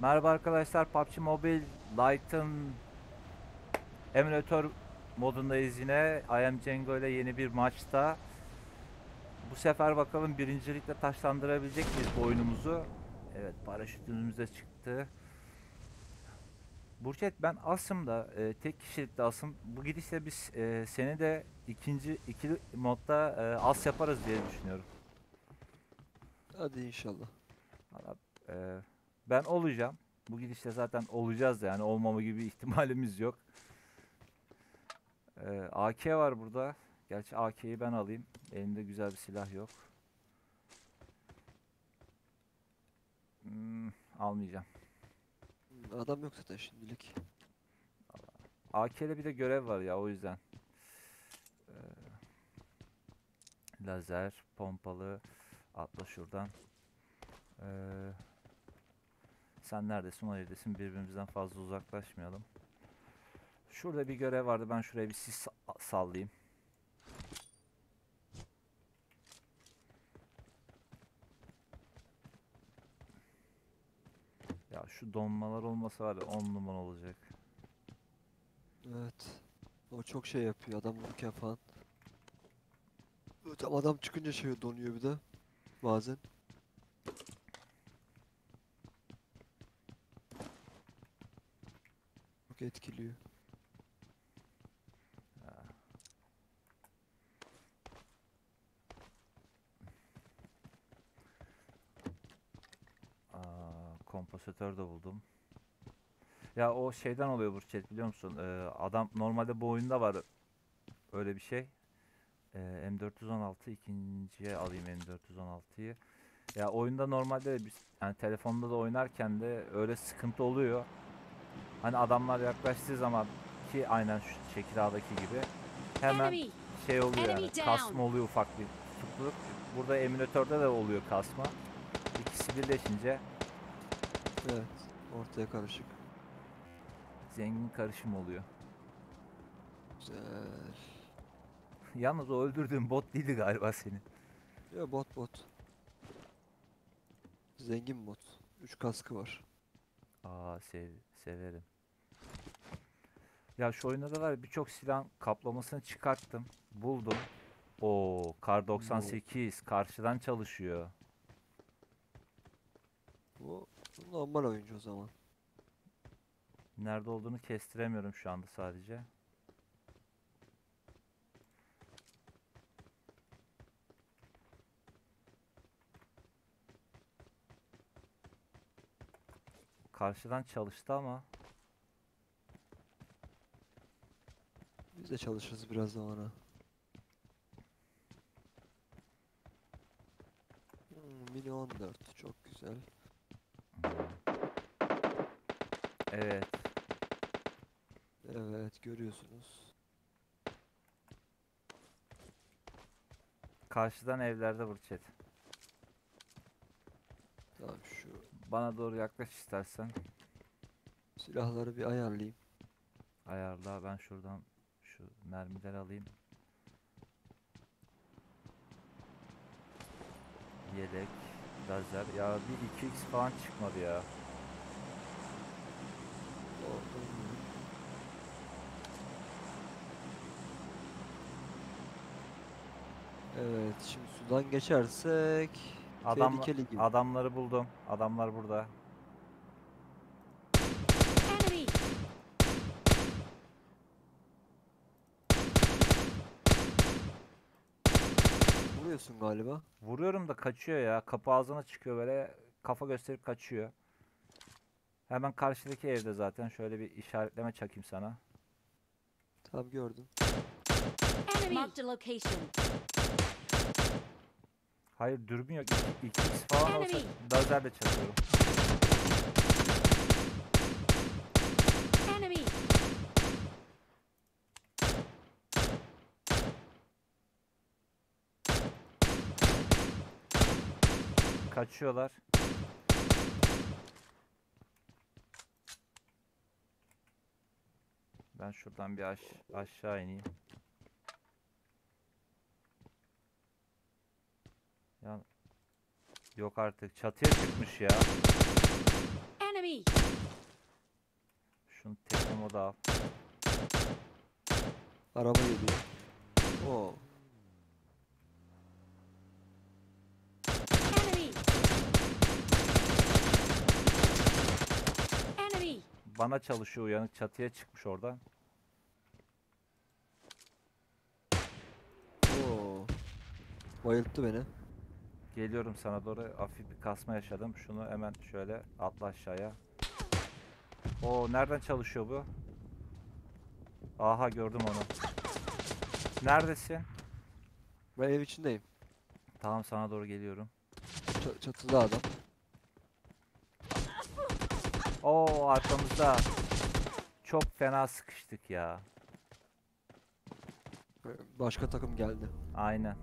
Merhaba arkadaşlar PUBG Mobile Lite'ın emülatör modundayız yine. I am Cengo ile yeni bir maçta. Bu sefer bakalım birincilikle taşlandırabilecek miyiz bu oyunumuzu? Evet paraşütümüz de çıktı. Burçet ben asım da e, tek kişilikte asım. Bu gidişle biz e, seni de ikinci ikili modda e, as yaparız diye düşünüyorum. Hadi inşallah. Valla, e, ben olacağım. Bu gidişle zaten olacağız yani olmama gibi ihtimalimiz yok. E, AK var burada. Gerçi AK'yi ben alayım. Elimde güzel bir silah yok. Hmm, almayacağım. Adam yok zaten şimdilik. AK'de bir de görev var ya o yüzden. Ee, lazer, pompalı. Atla şuradan. Ee, sen neredesin? O evdesin. Birbirimizden fazla uzaklaşmayalım. Şurada bir görev vardı. Ben şuraya bir sis sa- sallayayım. Ya şu donmalar olmasa var ya 10 numara olacak. Evet. O çok şey yapıyor adam vururken falan. Evet, adam çıkınca şey donuyor bir de. Bazen. Etkiliyor. Aa, de buldum. Ya o şeyden oluyor Burçet biliyor musun? Ee, adam normalde bu oyunda var öyle bir şey. Ee, M416 ikinciye alayım M416'yı. Ya oyunda normalde biz yani telefonda da oynarken de öyle sıkıntı oluyor. Hani adamlar yaklaştığı zaman ki aynen şu Şekirdağ'daki gibi hemen şey oluyor yani kasma oluyor ufak bir tutukluk. Burada emülatörde de oluyor kasma. İkisi birleşince Evet. Ortaya karışık. zengin karışım oluyor. Güzel. Yalnız o öldürdüğün bot değildi galiba senin. Ya bot bot. Zengin bot. 3 kaskı var. Aa sev severim. Ya şu oyunda da var birçok silah kaplamasını çıkarttım. Buldum. O kar 98 karşıdan çalışıyor. Bu normal oyuncu o zaman. Nerede olduğunu kestiremiyorum şu anda sadece. Karşıdan çalıştı ama Biz de çalışırız biraz zamana. Hmm, Mini 14 çok güzel. evet Evet görüyorsunuz. karşıdan evlerde vur chat. Tamam şu Bana doğru yaklaş istersen. silahları bir ayarlayayım. Ayarla ben şuradan şu mermileri alayım. Yelek, lazer. Ya bir 2x falan çıkmadı ya. Evet şimdi sudan geçersek Adam, tehlikeli gibi. adamları buldum. Adamlar burada. Enemy! Vuruyorsun galiba. Vuruyorum da kaçıyor ya. Kapı ağzına çıkıyor böyle kafa gösterip kaçıyor. Hemen karşıdaki evde zaten. Şöyle bir işaretleme çakayım sana. Tamam gördüm. Enemy! Marked a location. Hayır dürbün yok. 2x falan olsa lazerle çakıyorum. Enemy! Kaçıyorlar. Ben şuradan bir aş aşağı ineyim. Ya yok artık çatıya çıkmış ya. Enemy! Şunu tekne moda al. Araba geliyor. Oo. Enemy! Enemy! Bana çalışıyor uyanık çatıya çıkmış oradan. Oo. Bayılttı beni. Geliyorum sana doğru hafif bir kasma yaşadım. Şunu hemen şöyle atla aşağıya. O nereden çalışıyor bu? Aha gördüm onu. Neredesin? Ben ev içindeyim. Tamam sana doğru geliyorum. Ç- çatıda adam. Oo arkamızda. Çok fena sıkıştık ya. Başka takım geldi. Aynen.